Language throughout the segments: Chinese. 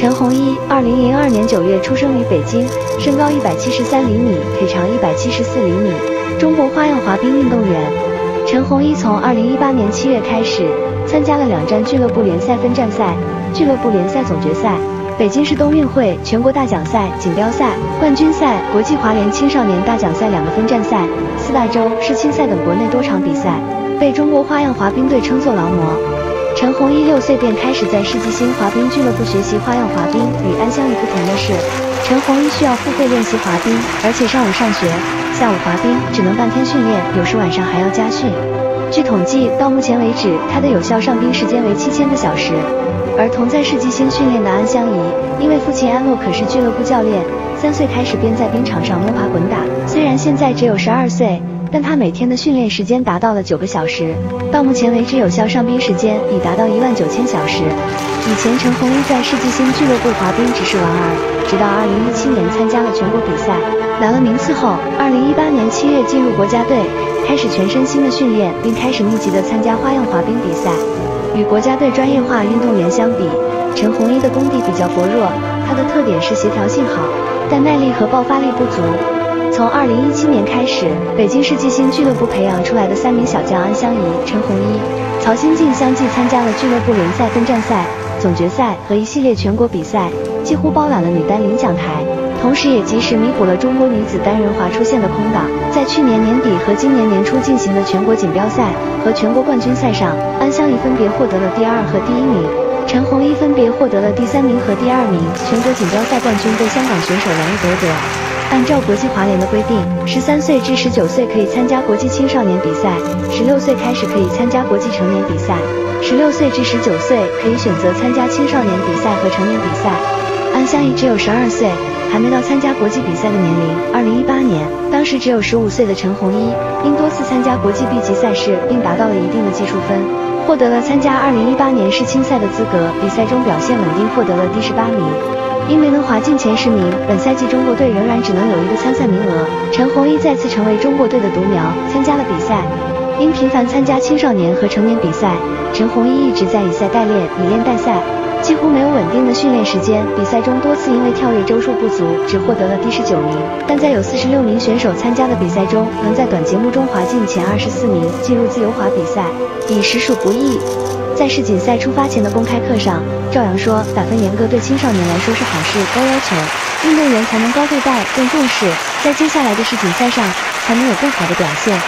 陈鸿一，二零零二年九月出生于北京，身高一百七十三厘米，腿长一百七十四厘米，中国花样滑冰运动员。陈鸿一从二零一八年七月开始参加了两站俱乐部联赛分站赛、俱乐部联赛总决赛、北京市冬运会全国大奖赛锦标赛、冠军赛、国际滑联青少年大奖赛两个分站赛、四大洲世青赛等国内多场比赛，被中国花样滑冰队称作劳模。陈鸿一六岁便开始在世纪星滑冰俱乐部学习花样滑冰。与安香怡不同的是，陈鸿一需要付费练习滑冰，而且上午上学，下午滑冰，只能半天训练，有时晚上还要加训。据统计，到目前为止，他的有效上冰时间为七千个小时。而同在世纪星训练的安香怡，因为父亲安洛可是俱乐部教练，三岁开始便在冰场上摸爬滚打。虽然现在只有十二岁。但他每天的训练时间达到了九个小时，到目前为止有效上冰时间已达到一万九千小时。以前陈鸿一在世纪星俱乐部滑冰只是玩儿，直到二零一七年参加了全国比赛，拿了名次后，二零一八年七月进入国家队，开始全身心的训练，并开始密集的参加花样滑冰比赛。与国家队专业化运动员相比，陈鸿一的功底比较薄弱，他的特点是协调性好，但耐力和爆发力不足。从二零一七年开始，北京世纪星俱乐部培养出来的三名小将安香怡、陈鸿一、曹新静相继参加了俱乐部联赛分站赛、总决赛和一系列全国比赛，几乎包揽了女单领奖台，同时也及时弥补了中国女子单人滑出现的空档。在去年年底和今年年初进行的全国锦标赛和全国冠军赛上，安香怡分别获得了第二和第一名，陈鸿一分别获得了第三名和第二名。全国锦标赛冠军被香港选手杨毅夺得。按照国际滑联的规定，十三岁至十九岁可以参加国际青少年比赛，十六岁开始可以参加国际成年比赛，十六岁至十九岁可以选择参加青少年比赛和成年比赛。安香怡只有十二岁，还没到参加国际比赛的年龄。二零一八年，当时只有十五岁的陈红一，因多次参加国际 B 级赛事，并达到了一定的技术分，获得了参加二零一八年世青赛的资格。比赛中表现稳定，获得了第十八名。因没能滑进前十名，本赛季中国队仍然只能有一个参赛名额。陈鸿一再次成为中国队的独苗，参加了比赛。因频繁参加青少年和成年比赛，陈鸿一一直在以赛代练，以练代赛，几乎没有稳定的训练时间。比赛中多次因为跳跃周数不足，只获得了第十九名。但在有四十六名选手参加的比赛中，能在短节目中滑进前二十四名，进入自由滑比赛，已实属不易。在世锦赛出发前的公开课上，赵阳说：“打分严格对青少年来说是好事，高要求运动员才能高对待、更重视，在接下来的世锦赛上才能有更好的表现。”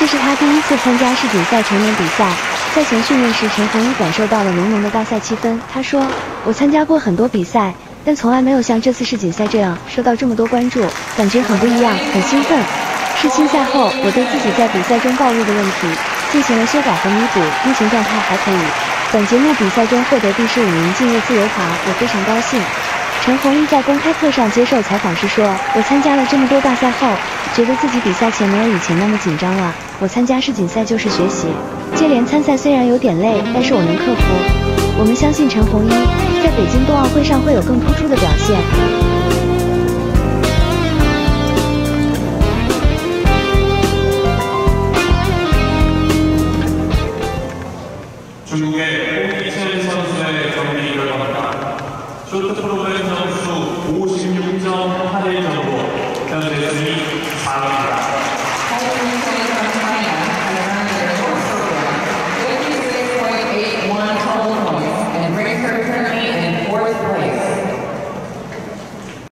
这是他第一次参加世锦赛成年比赛。赛前训练时，陈鸿一感受到了浓浓的大赛气氛。他说：“我参加过很多比赛，但从来没有像这次世锦赛这样受到这么多关注，感觉很不一样，很兴奋。”世青赛后，我对自己在比赛中暴露的问题。进行了修改和弥补，目前状态还可以。本节目比赛中获得第十五名，进入自由滑，我非常高兴。陈鸿一在公开课上接受采访时说：“我参加了这么多大赛后，觉得自己比赛前没有以前那么紧张了。我参加世锦赛就是学习，接连参赛虽然有点累，但是我能克服。我们相信陈鸿一在北京冬奥会上会有更突出的表现。” 中国홍희철선수의 경기 결과입니다 쇼트